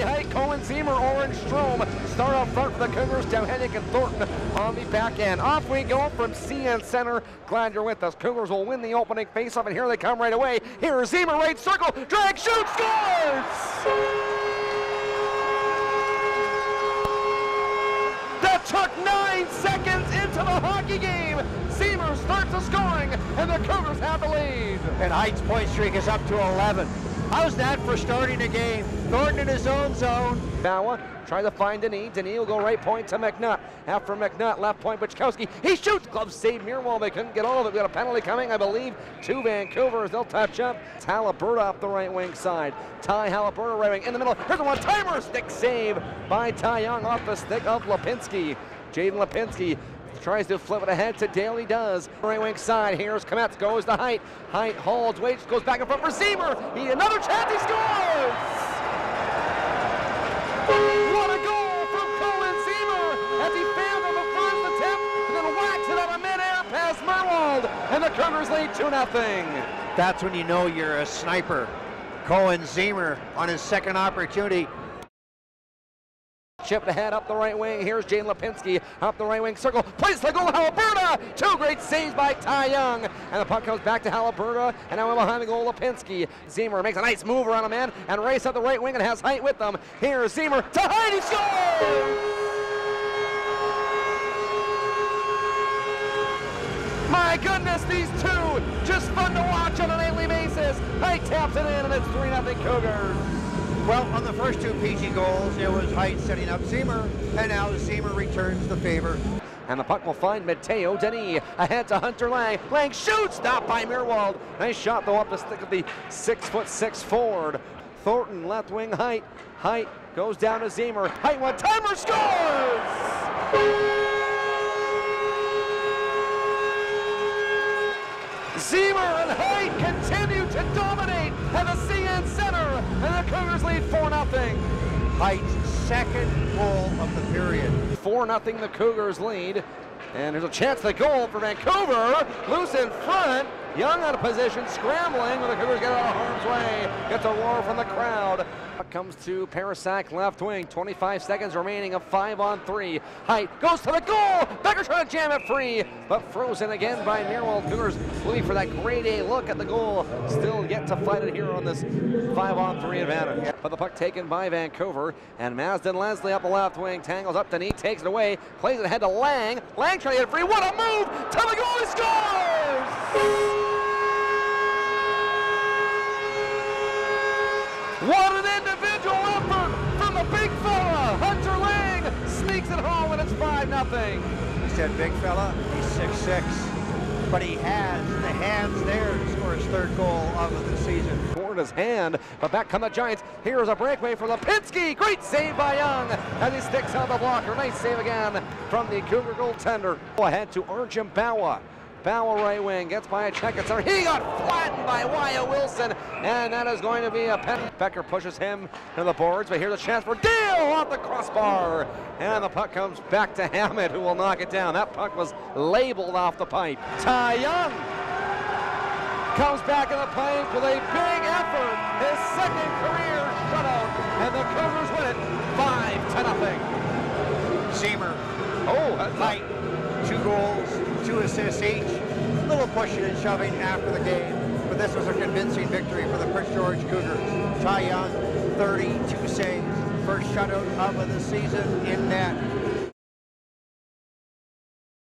Riley Heidt, Koehn Ziemmer, Orange Strom start up front for the Cougars. Dowhaniuk and Thornton on the back end. Off we go from CN Center. Glad you're with us. Cougars will win the opening faceoff, and here they come right away. Here is Ziemmer, right circle, drag, shoot, scores! That took nine seconds into the hockey game. Ziemmer starts the scoring, and the Cougars have the lead. And Heidt's point streak is up to 11. How's that for starting a game? Thornton in his own zone. Bawa uh, try to find Denis. Denis will go right point to McNutt. After McNutt, left point, Bichkowski. He shoots. Glove save Mirwald. They couldn't get all of it. We got a penalty coming, I believe, to Vancouver as they'll touch up. It's off the right wing side. Ty Halaburda right wing in the middle. Here's a one-timer. Stick save by Ty Young off the stick of Lipinski. Jaden Lipinski tries to flip it ahead to Daly does. Right wing side, here's Kometz, goes to Heidt. Heidt holds, waits, goes back in front for Ziemmer. He another chance, he scores! What a goal from Koehn Ziemmer as he failed on the first attempt and then whacks it out of midair past Mirwald. And the Cougars lead 2 0. That's when you know you're a sniper. Koehn Ziemmer on his second opportunity Chipped ahead up the right wing. Here's Jaden Lipinski up the right wing circle. Plays the goal, Halaburda. Two great saves by Ty Young. And the puck comes back to Halaburda. And now we're behind the goal, Lipinski. Ziemmer makes a nice move around a man and race up the right wing and has Heidt with them. Here's Ziemmer to Heidt. He scores! My goodness, these two just fun to watch on a nightly basis. Heidt taps it in, and it's 3 0 Cougars. Well, on the first two PG goals, it was Heidt setting up Ziemmer, and now Ziemmer returns the favor. And the puck will find Matteo Denis ahead to Hunter Laing. Laing shoots, stopped by Mirwald. Nice shot though up the stick of the six foot six forward. Thornton left wing Heidt. Heidt goes down to Ziemmer. Heidt one timer scores! Ziemmer and Heidt continue to dominate at the the Cougars lead 4 0. Heidt's second goal of the period. 4 0 the Cougars lead. And there's a chance to goal for Vancouver. Loose in front. Young out of position, scrambling when the Cougars get out of harm's way. Gets a roar from the crowd. Comes to Parascak left wing. 25 seconds remaining of five on three. Heidt goes to the goal. Becker trying to jam it free, but frozen again by Mirwald. Cougars looking for that grade A look at the goal. Still yet to fight it here on this five on three advantage. But the puck taken by Vancouver. And Mazden Leslie up the left wing. Tangles up to knee, takes it away. Plays it ahead to Laing. Laing trying to get free. What a move! To the goal, he scores! What an individual effort from the big fella. Hunter Laing sneaks it home and it's 5 0. He said, big fella, he's six six, but he has the hands there to score his third goal of the season. Toward his hand, but back come the Giants. Here's a breakaway for Lipinski. Great save by Young as he sticks out the blocker. Nice save again from the Cougar goaltender. Ahead to Arjun Bawa. Bauer right wing gets by a check. It's He got flattened by Wyatt Wilson, and that is going to be a pen. Becker pushes him to the boards, but here's a chance for Deal off the crossbar, and the puck comes back to Hammett, who will knock it down. That puck was labeled off the pipe. Ty Young comes back in the pipe with a big effort, his second career shutout, and the Cougars win it five to nothing. Ziemmer, Oh, that's two goals, two assists each. A little pushing and shoving after the game, but this was a convincing victory for the Prince George Cougars. Ty Young, 32 saves, first shutout of the season in